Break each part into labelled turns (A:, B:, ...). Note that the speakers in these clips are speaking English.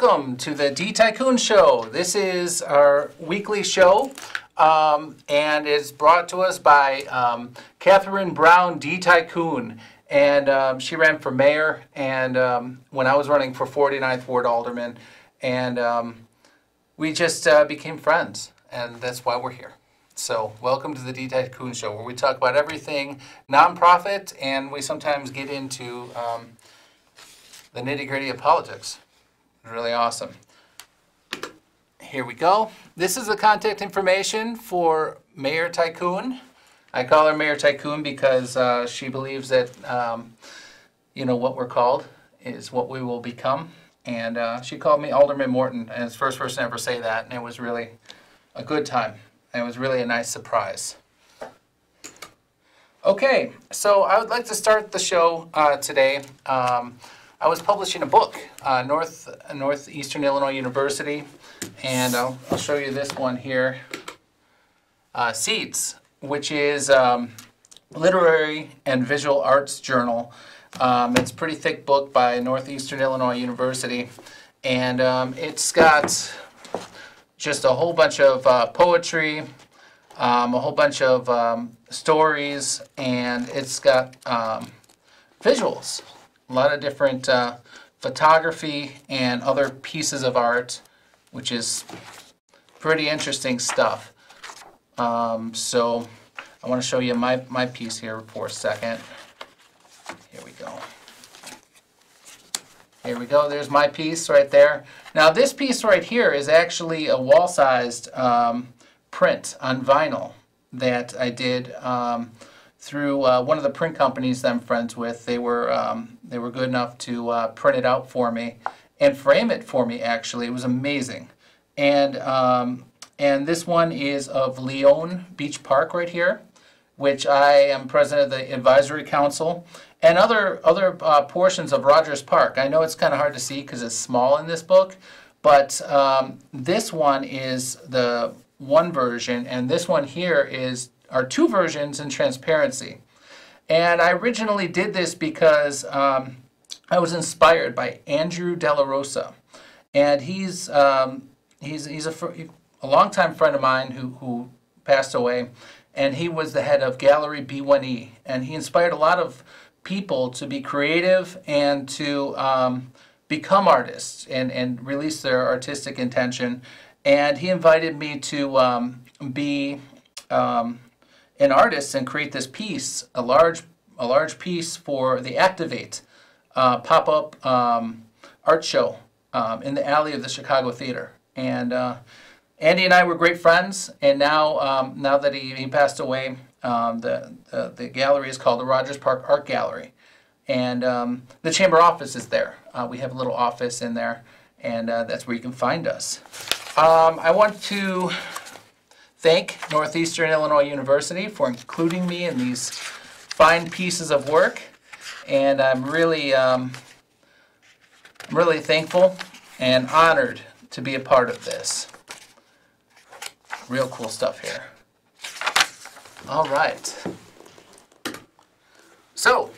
A: welcome to the D'Tycoon Show. This is our weekly show, um, and it's brought to us by um, Catherine Brown D'Tycoon. And um, she ran for mayor, and um, when I was running for 49th Ward Alderman, and um, we just uh, became friends, and that's why we're here. So, welcome to the D'Tycoon Show, where we talk about everything nonprofit, and we sometimes get into um, the nitty gritty of politics. Really awesome. Here we go. This is the contact information for Mayor Tycoon. I call her Mayor Tycoon because uh, she believes that, um, you know, what we're called is what we will become. And uh, she called me Alderman Morton, the first person to ever say that, and it was really a good time. And it was really a nice surprise. Okay, so I would like to start the show uh, today. Um, I was publishing a book, uh, North Northeastern Illinois University, and I'll, I'll show you this one here, uh, Seeds, which is um, literary and visual arts journal. Um, it's a pretty thick book by Northeastern Illinois University, and um, it's got just a whole bunch of uh, poetry, um, a whole bunch of um, stories, and it's got um, visuals a lot of different uh, photography and other pieces of art, which is pretty interesting stuff. Um, so I want to show you my, my piece here for a second. Here we go. Here we go. There's my piece right there. Now this piece right here is actually a wall-sized um, print on vinyl that I did um, through uh, one of the print companies that I'm friends with. They were um, they were good enough to uh, print it out for me and frame it for me. Actually, it was amazing. And um, and this one is of Leone Beach Park right here, which I am president of the advisory council, and other other uh, portions of Rogers Park. I know it's kind of hard to see because it's small in this book, but um, this one is the one version, and this one here is are two versions in transparency. And I originally did this because um, I was inspired by Andrew Della Rosa. And he's, um, he's, he's a, a longtime friend of mine who, who passed away. And he was the head of Gallery B1E. And he inspired a lot of people to be creative and to um, become artists and, and release their artistic intention. And he invited me to um, be um, an artist and create this piece, a large, a large piece for the Activate uh, pop-up um, art show um, in the alley of the Chicago Theater. And uh, Andy and I were great friends, and now, um, now that he, he passed away, um, the, the, the, gallery is called the Rogers Park Art Gallery. And um, the chamber office is there. Uh, we have a little office in there, and uh, that's where you can find us. Um, I want to thank Northeastern Illinois University for including me in these fine pieces of work. And I'm really, um, really thankful and honored to be a part of this. Real cool stuff here. All right. So,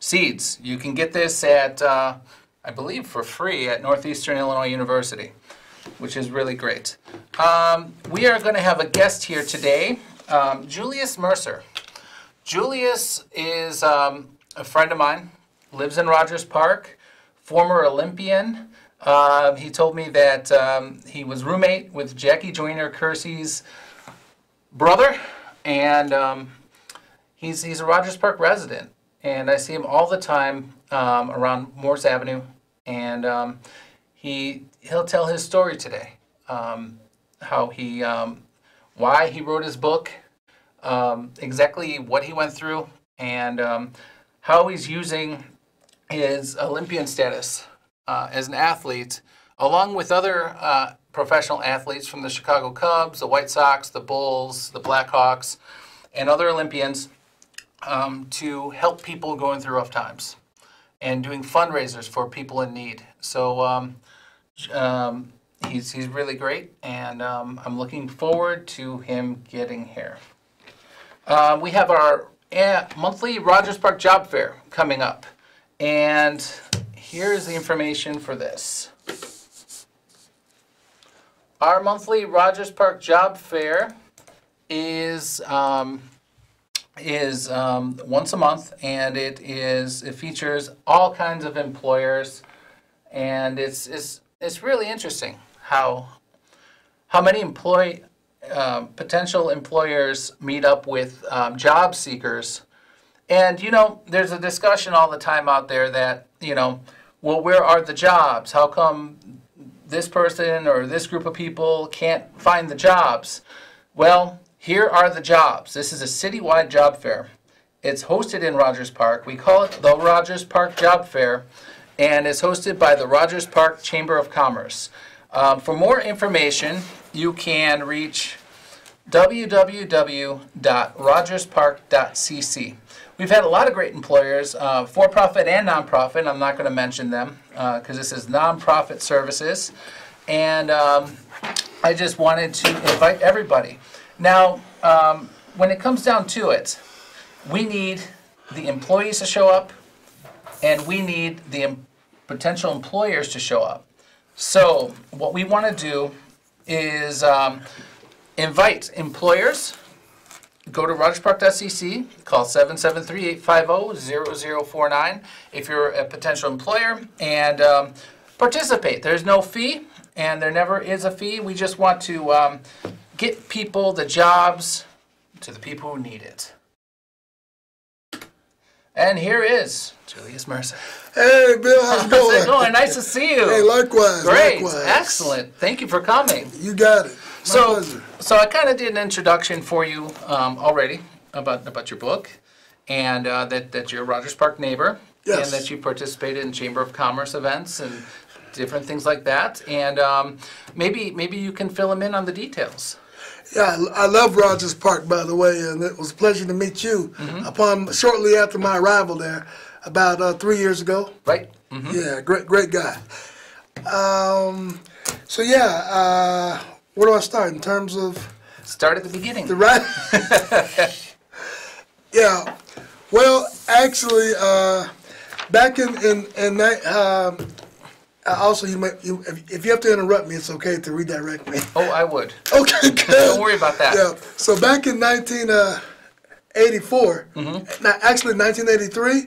A: seeds. You can get this at, uh, I believe, for free at Northeastern Illinois University which is really great. Um, we are going to have a guest here today, um, Julius Mercer. Julius is um, a friend of mine, lives in Rogers Park, former Olympian. Uh, he told me that um, he was roommate with Jackie Joyner-Kersee's brother, and um, he's, he's a Rogers Park resident. And I see him all the time around Morse Avenue. And he he'll tell his story today. Um, how he, um, why he wrote his book, um, exactly what he went through, and um, how he's using his Olympian status uh, as an athlete, along with other uh, professional athletes from the Chicago Cubs, the White Sox, the Bulls, the Blackhawks, and other Olympians, um, to help people going through rough times and doing fundraisers for people in need. So um, he's, he's really great, and um, I'm looking forward to him getting here. Uh, we have our uh, monthly Rogers Park Job Fair coming up, and here's the information for this. Our monthly Rogers Park Job Fair is um, is um, once a month, and it is it features all kinds of employers, and it's it's it's really interesting how how many um, potential employers meet up with um, job seekers, and you know there's a discussion all the time out there that you know well where are the jobs? How come this person or this group of people can't find the jobs? Well, here are the jobs. This is a citywide job fair. It's hosted in Rogers Park. We call it the Rogers Park Job Fair, and is hosted by the Rogers Park Chamber of Commerce. Um, for more information, you can reach www.rogerspark.cc. We've had a lot of great employers, uh, for profit and nonprofit. I'm not going to mention them because uh, this is nonprofit services. And um, I just wanted to invite everybody. Now, um, when it comes down to it, we need the employees to show up and we need the potential employers to show up. So, what we want to do is um, invite employers. Go to rogerspark.cc, call 773-850-0049 if you're a potential employer, and um, participate. There's no fee, and there never is a fee. We just want to um, get people the jobs to the people who need it. And here is Julius Mercer.
B: Hey, Bill, how's it going?
A: How's it going? Nice to see you.
B: Hey, likewise.
A: Great,
B: likewise.
A: excellent. Thank you for coming.
B: You got it. My
A: so,
B: pleasure.
A: so I kind of did an introduction for you um, already about about your book, and uh, that that you're a Rogers Park neighbor,
B: Yes.
A: and that you participated in Chamber of Commerce events and different things like that. And um, maybe maybe you can fill them in on the details.
B: Yeah, I love Rogers Park, by the way, and it was a pleasure to meet you.
A: Mm-hmm.
B: Upon shortly after my arrival there, about uh, three years ago.
A: Right? Mm-hmm.
B: Yeah, great, great guy. Um, so yeah, uh, where do I start in terms of
A: Start at the beginning.
B: the right? yeah. Well, actually, uh, back in in in that, um, uh, also you might you, if, if you have to interrupt me, it's okay to redirect me.
A: oh, I would.
B: Okay, good.
A: Don't worry about that.
B: Yeah. So back in 1984,
A: Mm-hmm.
B: now actually 1983,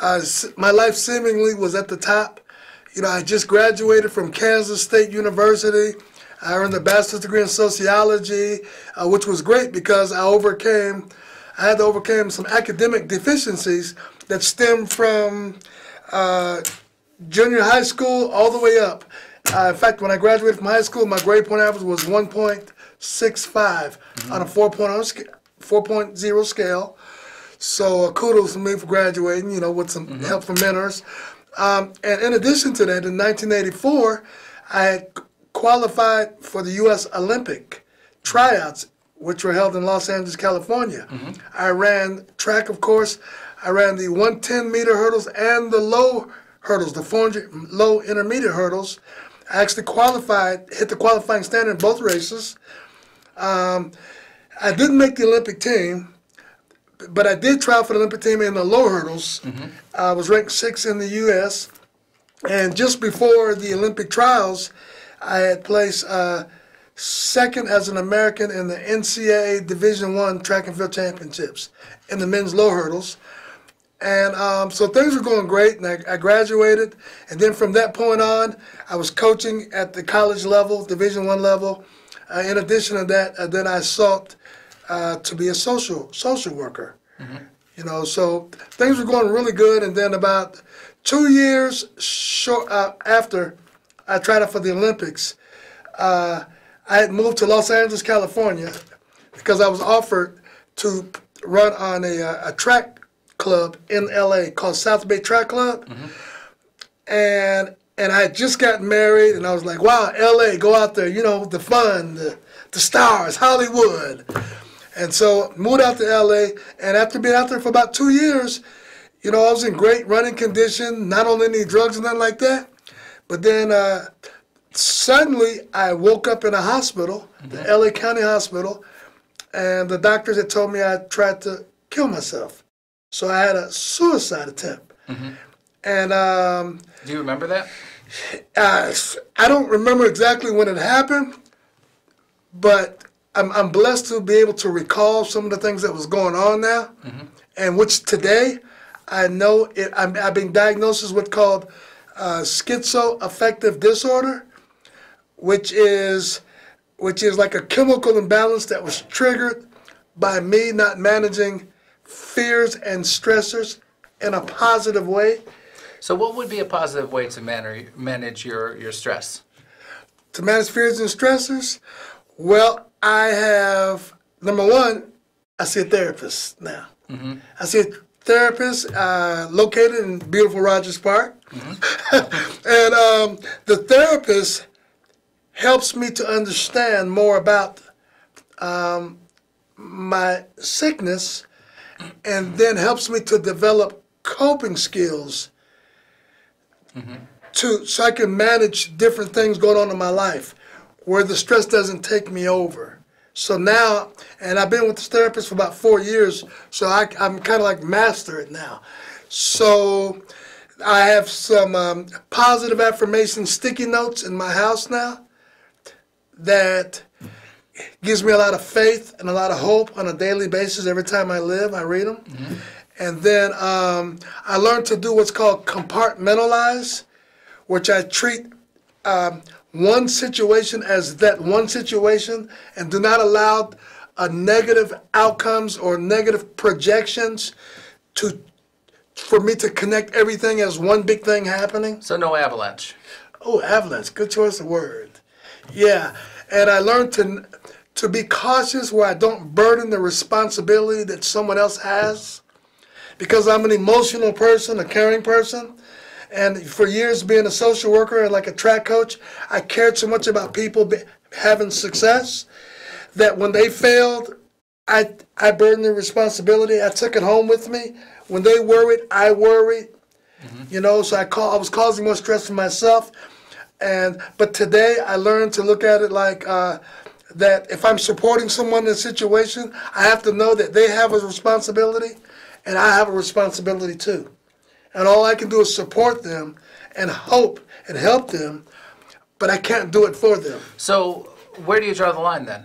B: uh, my life seemingly was at the top. You know, I just graduated from Kansas State University. I earned a bachelor's degree in sociology, uh, which was great because I overcame, I had to overcome some academic deficiencies that stemmed from uh, junior high school all the way up. Uh, in fact, when I graduated from high school, my grade point average was 1.65 on a 4.0 4.0 scale. So uh, kudos to me for graduating, you know, with some help from mentors. Um, and in addition to that, in 1984, I qualified for the U.S. Olympic tryouts, which were held in Los Angeles, California. I ran track, of course. I ran the 110 meter hurdles and the low hurdles, the 400 low intermediate hurdles. I actually qualified, hit the qualifying standard in both races. Um, I didn't make the Olympic team, but I did try for the Olympic team in the low hurdles. I was ranked sixth in the U.S. And just before the Olympic trials, I had placed uh, second as an American in the NCAA Division One Track and Field Championships in the men's low hurdles. And um, so things were going great, and I, I graduated. And then from that point on, I was coaching at the college level, Division One level. Uh, in addition to that, uh, then I sought uh, to be a social social worker. You know, so things were going really good. And then about two years short uh, after I tried out for the Olympics, uh, I had moved to Los Angeles, California, because I was offered to run on a, uh, a track club in LA called South Bay Track Club. And and I had just gotten married, and I was like, wow, LA, go out there, you know, the fun, the, the stars, Hollywood. And so moved out to LA, and after being out there for about two years, you know, I was in great running condition, not on any drugs and nothing like that. But then uh, suddenly I woke up in a hospital, the LA County Hospital, and the doctors had told me I tried to kill myself. So I had a suicide attempt. And um,
A: Do you remember that?
B: uh, I don't remember exactly when it happened, but I'm, I'm blessed to be able to recall some of the things that was going on now, and which today I know it, I'm, I've been diagnosed with what's called uh, schizoaffective disorder, which is which is like a chemical imbalance that was triggered by me not managing fears and stressors in a positive way.
A: So, what would be a positive way to manage manage your your stress?
B: to manage fears and stressors? Well, I have number one, I see a therapist now. I see a therapist uh, located in beautiful Rogers Park, and um, the therapist helps me to understand more about um, my sickness, and then helps me to develop coping skills to so I can manage different things going on in my life where the stress doesn't take me over. So now, and I've been with this therapist for about four years, so I, I'm kind of like master it now. So I have some um, positive affirmation sticky notes in my house now that gives me a lot of faith and a lot of hope on a daily basis. Every time I live, I read them. And then um, I learned to do what's called compartmentalize which I treat um, one situation as that one situation and do not allow uh, negative outcomes or negative projections to for me to connect everything as one big thing happening.
A: So, no avalanche.
B: Oh, avalanche, good choice of word. Yeah, and I learned to to be cautious where I don't burden the responsibility that someone else has, because I'm an emotional person, a caring person. And for years being a social worker and like a track coach, I cared so much about people having success that when they failed, I I burdened the responsibility. I took it home with me. When they worried, I worried. Mm-hmm. You know, so I call I was causing more stress for myself. And but today I learned to look at it like uh, that. If I'm supporting someone in a situation, I have to know that they have a responsibility, and I have a responsibility too and all I can do is support them and hope and help them, but I can't do it for them.
A: So, where do you draw the line then?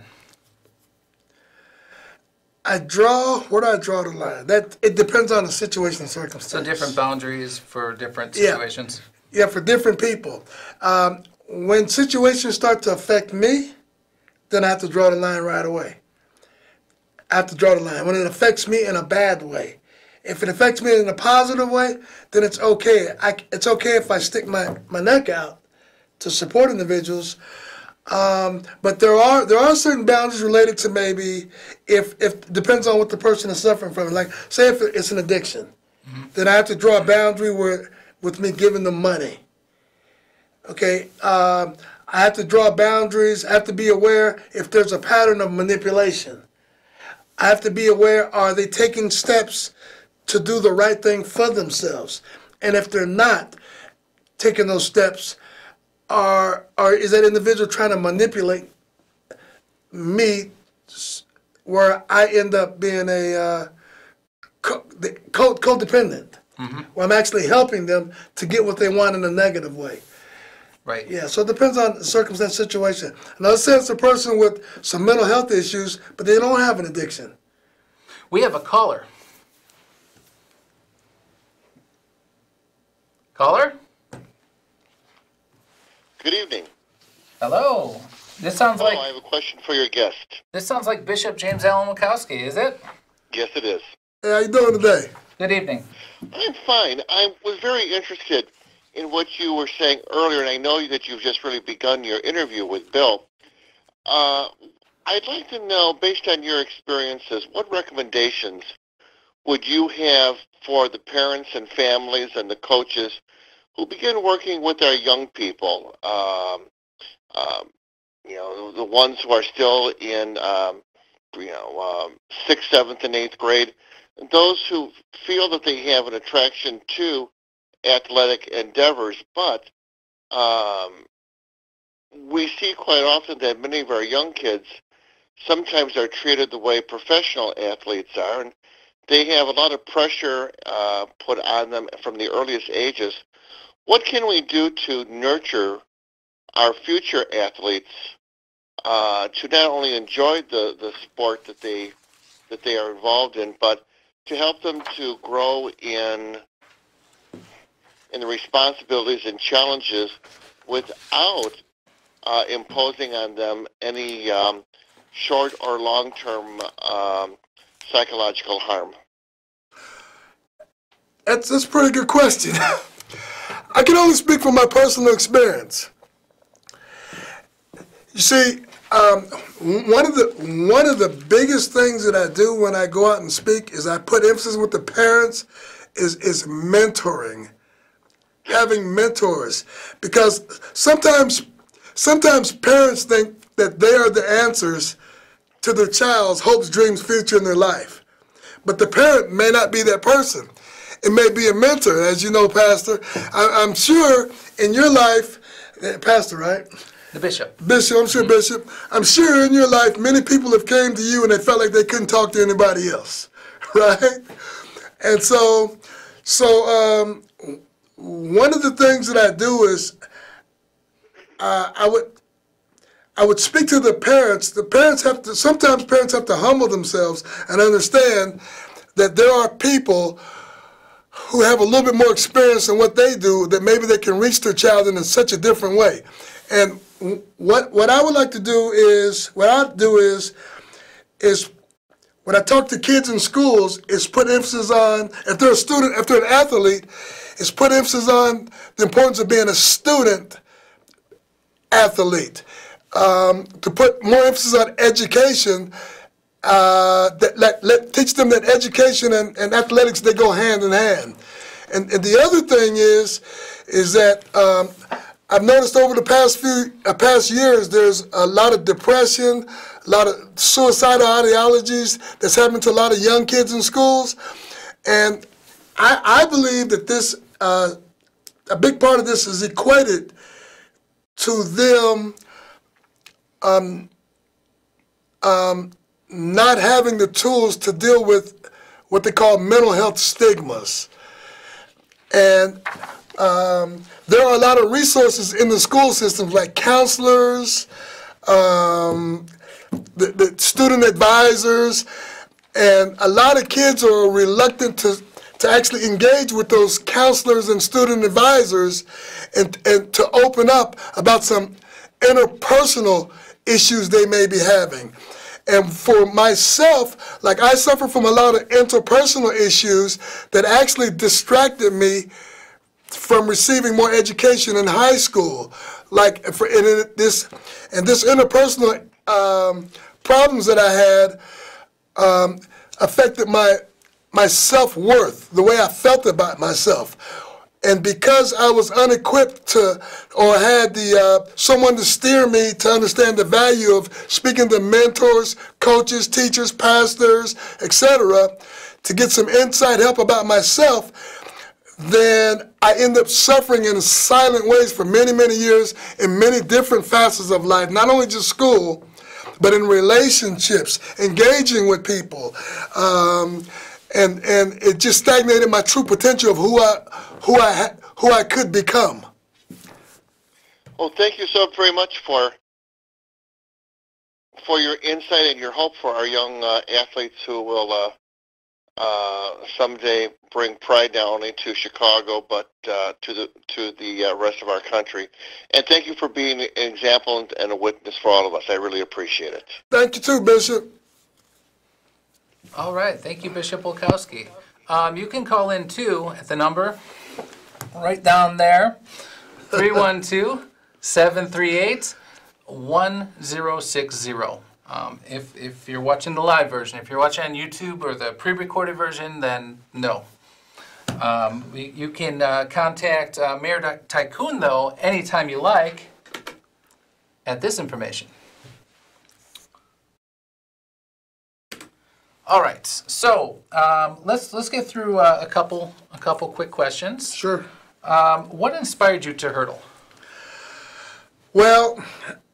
B: I draw where do I draw the line? That it depends on the situation and circumstance.
A: So, different boundaries for different situations.
B: Yeah, for different people. Um, when situations start to affect me, then I have to draw the line right away. I have to draw the line when it affects me in a bad way. If it affects me in a positive way, then it's okay. I, it's okay if I stick my, my neck out to support individuals. Um, but there are there are certain boundaries related to maybe if if depends on what the person is suffering from. Like say if it's an addiction, then I have to draw a boundary where with me giving them money. Okay, um, I have to draw boundaries. I have to be aware if there's a pattern of manipulation. I have to be aware are they taking steps to do the right thing for themselves, and if they're not taking those steps, are are is that individual trying to manipulate me, where I end up being a uh, co- the- co- codependent, where I'm actually helping them to get what they want in a negative way.
A: Right.
B: Yeah, so it depends on the circumstance situation. Now, let's say it's a person with some mental health issues, but they don't have an addiction.
A: We have a caller. Caller?
C: Good evening.
A: Hello. This sounds
C: Hello, I
A: like
C: have a question for your guest.
A: this sounds like Bishop James Allen Wilkowski, is it?
C: Yes, it is.
B: Hey, how you doing today?
A: Good evening.
C: I'm fine. I was very interested in what you were saying earlier, and I know that you've just really begun your interview with Bill. Uh, I'd like to know, based on your experiences, what recommendations would you have for the parents and families and the coaches who begin working with our young people? Um, um, you know, the ones who are still in, um, you know, um, sixth, seventh, and eighth grade. Those who feel that they have an attraction to athletic endeavors, but um, we see quite often that many of our young kids sometimes are treated the way professional athletes are, and they have a lot of pressure uh, put on them from the earliest ages. What can we do to nurture our future athletes uh, to not only enjoy the, the sport that they that they are involved in, but to help them to grow in in the responsibilities and challenges without uh, imposing on them any um, short or long term um, psychological harm.
B: That's, that's a pretty good question. I can only speak from my personal experience. You see, um, one of the one of the biggest things that I do when I go out and speak is I put emphasis with the parents is is mentoring, having mentors, because sometimes sometimes parents think that they are the answers to their child's hopes, dreams, future in their life, but the parent may not be that person. It may be a mentor, as you know, Pastor. I, I'm sure in your life, eh, Pastor, right?
A: The bishop.
B: Bishop, I'm sure, Bishop. I'm sure in your life, many people have came to you and they felt like they couldn't talk to anybody else, right? And so, so um, one of the things that I do is uh, I would I would speak to the parents. The parents have to sometimes parents have to humble themselves and understand that there are people who have a little bit more experience in what they do that maybe they can reach their child in such a different way. And what what I would like to do is what I do is is when I talk to kids in schools is put emphasis on if they're a student if they're an athlete is put emphasis on the importance of being a student athlete um, to put more emphasis on education uh, that let, let, teach them that education and, and athletics they go hand in hand. And, and the other thing is, is that um, I've noticed over the past few uh, past years, there's a lot of depression, a lot of suicidal ideologies that's happening to a lot of young kids in schools, and I, I believe that this uh, a big part of this is equated to them um, um, not having the tools to deal with what they call mental health stigmas. And um, there are a lot of resources in the school systems like counselors, um, the, the student advisors, and a lot of kids are reluctant to, to actually engage with those counselors and student advisors and, and to open up about some interpersonal issues they may be having. And for myself, like I suffer from a lot of interpersonal issues that actually distracted me from receiving more education in high school. Like for in this and this interpersonal um, problems that I had um, affected my my self worth, the way I felt about myself and because I was unequipped to, or had the uh, someone to steer me to understand the value of speaking to mentors, coaches, teachers, pastors, etc., to get some insight help about myself, then I end up suffering in silent ways for many, many years in many different facets of life, not only just school, but in relationships, engaging with people. Um, and and it just stagnated my true potential of who I who I who I could become.
C: Well, thank you so very much for for your insight and your hope for our young uh, athletes who will uh, uh, someday bring pride not only to Chicago but uh, to the to the uh, rest of our country. And thank you for being an example and a witness for all of us. I really appreciate it.
B: Thank you too, Bishop.
A: All right. Thank you, Bishop Wilkowski. Um, you can call in too at the number right down there 312 738 1060. Um, if, if you're watching the live version, if you're watching on YouTube or the pre recorded version, then no. Um, you can uh, contact uh, Mayor Tycoon, though, anytime you like at this information. All right, so um, let's let's get through uh, a couple a couple quick questions.
B: Sure.
A: Um, what inspired you to hurdle?
B: Well,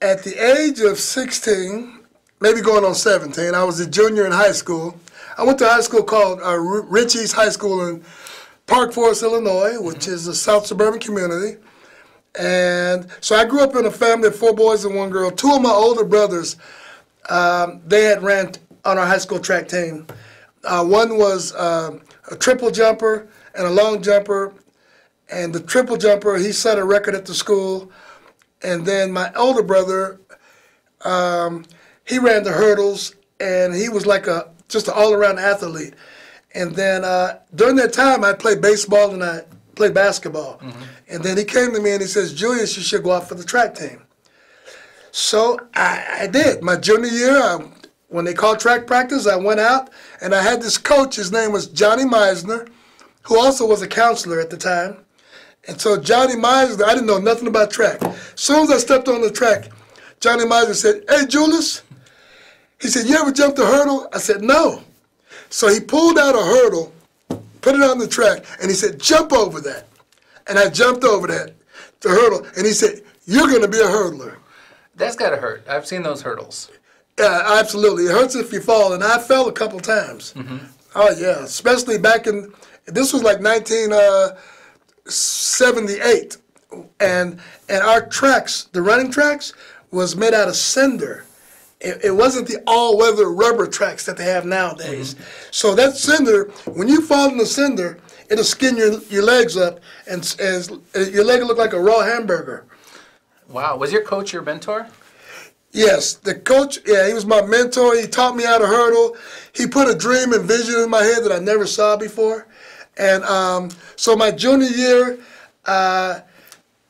B: at the age of 16, maybe going on 17, I was a junior in high school. I went to a high school called uh, Rich East High School in Park Forest, Illinois, which mm -hmm. is a south suburban community. And so I grew up in a family of four boys and one girl. Two of my older brothers, um, they had ran on our high school track team. Uh, one was um, a triple jumper and a long jumper. And the triple jumper, he set a record at the school. And then my older brother, um, he ran the hurdles, and he was like a just an all-around athlete. And then uh, during that time, I played baseball and I played basketball. Mm-hmm. And then he came to me and he says, Julius, you should go out for the track team. So I, I did. My junior year, I, when they called track practice, I went out and I had this coach. His name was Johnny Meisner, who also was a counselor at the time. And so Johnny Meisner, I didn't know nothing about track. As soon as I stepped on the track, Johnny Meisner said, Hey, Julius. He said, You ever jumped a hurdle? I said, No. So he pulled out a hurdle, put it on the track, and he said, Jump over that. And I jumped over that, the hurdle, and he said, You're going to be a hurdler.
A: That's got to hurt. I've seen those hurdles.
B: Yeah, absolutely. It hurts if you fall, and I fell a couple times. Mm-hmm. Oh, yeah, especially back in, this was like 1978. Uh, and, and our tracks, the running tracks, was made out of cinder it, it wasn't the all-weather rubber tracks that they have nowadays. Mm-hmm. So that cinder, when you fall in the cinder, it'll skin your, your legs up, and, and your leg will look like a raw hamburger.
A: Wow. Was your coach your mentor?
B: Yes, the coach, yeah, he was my mentor. He taught me how to hurdle. He put a dream and vision in my head that I never saw before. And um, so my junior year, uh,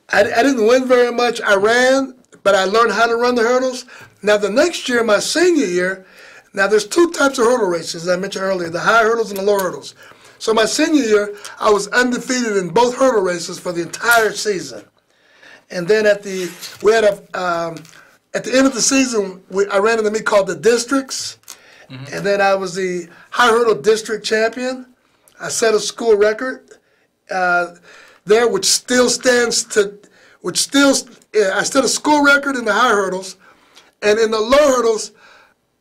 B: I, I didn't win very much. I ran, but I learned how to run the hurdles. Now, the next year, my senior year, now there's two types of hurdle races, as I mentioned earlier, the high hurdles and the low hurdles. So my senior year, I was undefeated in both hurdle races for the entire season. And then at the, we had a, um, at the end of the season, we, I ran in the meet called the districts. Mm-hmm. And then I was the high hurdle district champion. I set a school record uh, there, which still stands to, which still, I set a school record in the high hurdles and in the low hurdles,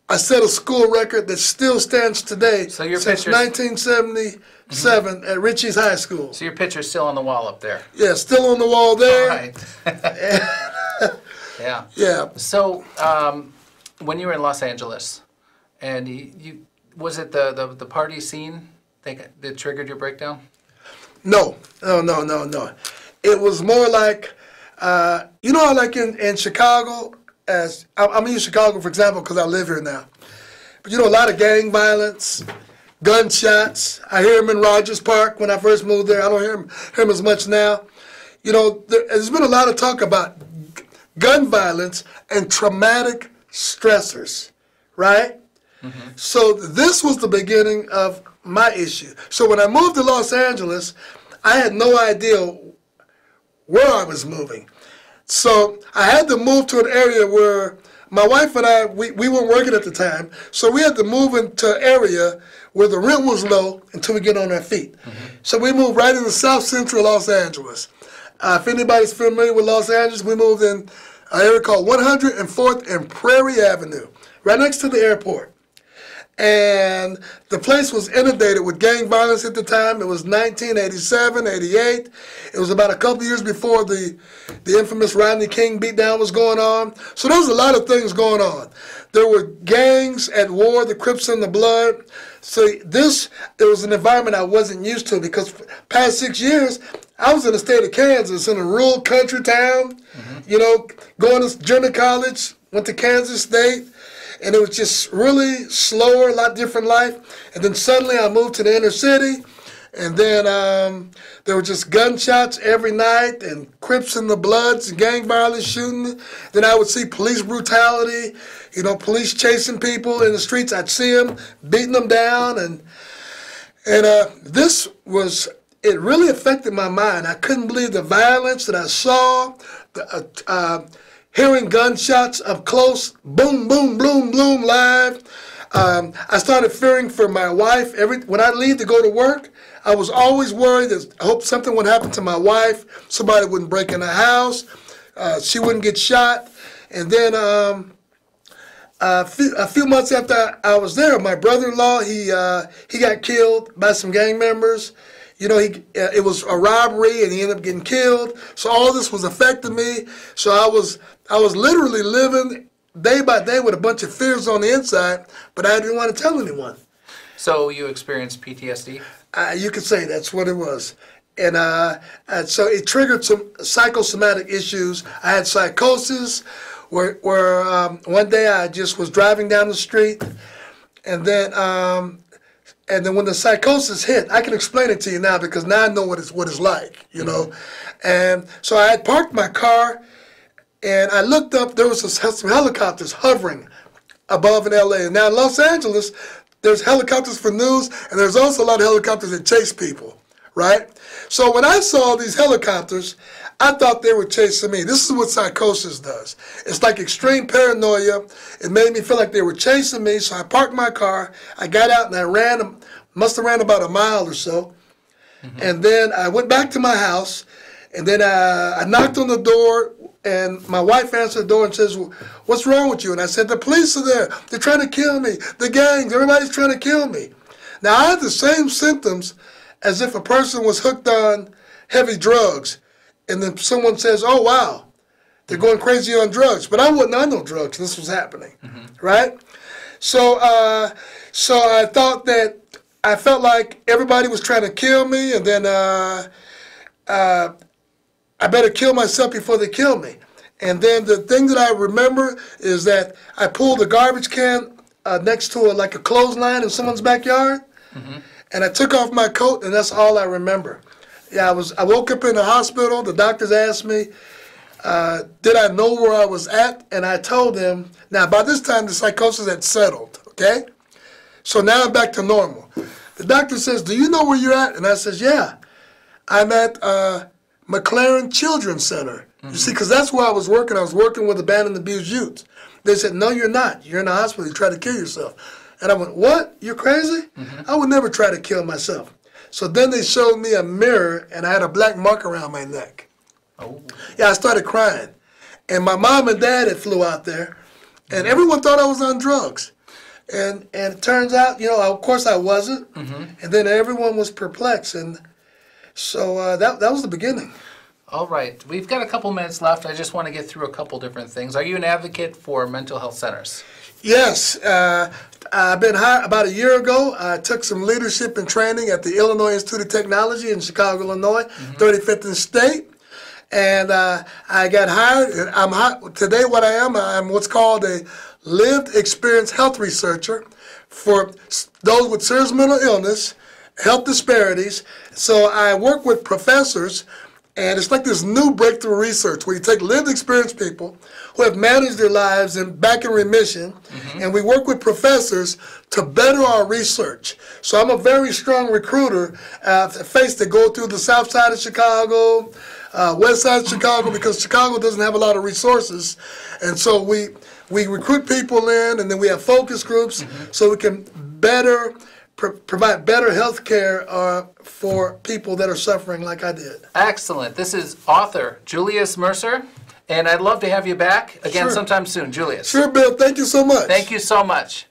B: I set a school record that still stands today so your since 1977 mm-hmm. at Rich East High School.
A: So your picture's still on the wall up there.
B: Yeah, still on the wall there.
A: All right. yeah.
B: Yeah.
A: So um, when you were in Los Angeles, and you, you was it the, the, the party scene that, that triggered your breakdown?
B: No, no, no, no, no. It was more like, uh, you know, like in, in Chicago, as I'm in Chicago, for example, because I live here now. But you know, a lot of gang violence, gunshots. I hear them in Rogers Park when I first moved there. I don't hear them, hear them as much now. You know, there, has been a lot of talk about gun violence and traumatic stressors, right? Mm-hmm. So this was the beginning of my issue. So when I moved to Los Angeles, I had no idea where I was moving. So I had to move to an area where my wife and I, we, we weren't working at the time, so we had to move into an area where the rent was low until we get on our feet. Mm-hmm. So we moved right into South Central Los Angeles. Uh, if anybody's familiar with Los Angeles, we moved in an area called 104th and Prairie Avenue, right next to the airport and the place was inundated with gang violence at the time. It was 1987, 88. It was about a couple years before the, the infamous Rodney King beatdown was going on. So there was a lot of things going on. There were gangs at war, the Crips and the Blood. So this, it was an environment I wasn't used to because past six years, I was in the state of Kansas, in a rural country town, mm-hmm. you know, going to junior college, went to Kansas State and it was just really slower, a lot different life. And then suddenly I moved to the inner city, and then um, there were just gunshots every night, and Crips and the Bloods, and gang violence shooting. Then I would see police brutality, you know, police chasing people in the streets. I'd see them beating them down, and and uh, this was it really affected my mind. I couldn't believe the violence that I saw. The, uh, uh, hearing gunshots up close, boom, boom, boom, boom, live. Um, I started fearing for my wife. Every when I leave to go to work, I was always worried that I hope something would happen to my wife. Somebody wouldn't break in the house. Uh, she wouldn't get shot. And then um, a, few, a, few, months after I was there, my brother-in-law he uh, he got killed by some gang members. You know, he uh, it was a robbery, and he ended up getting killed. So all this was affecting me. So I was I was literally living day by day with a bunch of fears on the inside, but I didn't want to tell anyone.
A: So you experienced PTSD?
B: Uh, you could say that's what it was. And, uh, and so it triggered some psychosomatic issues. I had psychosis, where, where um, one day I just was driving down the street, and then um, and then when the psychosis hit, I can explain it to you now because now I know what it's what it's like, you know. Mm-hmm. And so I had parked my car, and I looked up. There was some helicopters hovering above in L.A. And now in Los Angeles, there's helicopters for news, and there's also a lot of helicopters that chase people, right? So when I saw these helicopters, I thought they were chasing me. This is what psychosis does. It's like extreme paranoia. It made me feel like they were chasing me. So I parked my car. I got out and I ran, must have ran about a mile or so. Mm-hmm. And then I went back to my house. And then I, I knocked on the door. And my wife answered the door and says, What's wrong with you? And I said, The police are there. They're trying to kill me. The gangs, everybody's trying to kill me. Now I had the same symptoms as if a person was hooked on heavy drugs and then someone says, "Oh wow, they're going crazy on drugs," but I wasn't on no drugs. This was happening, mm-hmm. right? So, uh, so I thought that I felt like everybody was trying to kill me, and then uh, uh, I better kill myself before they kill me. And then the thing that I remember is that I pulled a garbage can uh, next to a, like a clothesline in someone's backyard, mm-hmm. and I took off my coat, and that's all I remember. Yeah, I was. I woke up in the hospital. The doctors asked me, uh, did I know where I was at, and I told them. Now, by this time, the psychosis had settled. Okay, so now I'm back to normal. The doctor says, "Do you know where you're at?" And I says, "Yeah, I'm at uh, MacLaren Children's Center." Mm-hmm. You see, because that's where I was working. I was working with abandoned abused youth. They said, "No, you're not. You're in the hospital. You try to kill yourself." And I went, "What? You're crazy? Mm-hmm. I would never try to kill myself." So then they showed me a mirror, and I had a black mark around my neck. Oh. Yeah, I started crying. And my mom and dad had flew out there, and everyone thought I was on drugs. And and it turns out, you know, of course I wasn't. Mm-hmm. And then everyone was perplexed, and so uh, that that was the beginning.
A: All right, we've got a couple minutes left. I just want to get through a couple different things. Are you an advocate for mental health centers?
B: Yes, uh, I've been hired about a year ago. I took some leadership and training at the Illinois Institute of Technology in Chicago, Illinois, mm-hmm. 35th and State. And uh, I got hired. I'm today. What I am, I'm what's called a lived experience health researcher for those with serious mental illness, health disparities. So I work with professors and it's like this new breakthrough research where you take lived experience people who have managed their lives and back in remission, mm-hmm. and we work with professors to better our research. So I'm a very strong recruiter, uh, face to go through the south side of Chicago, uh, west side of Chicago, because Chicago doesn't have a lot of resources. And so we, we recruit people in, and then we have focus groups mm-hmm. so we can better provide better health care uh, for people that are suffering like I did.
A: Excellent. This is author Julius Mercer, and I'd love to have you back again
B: sure.
A: sometime soon, Julius.
B: Sure, Bill. Thank you so much.
A: Thank you so much.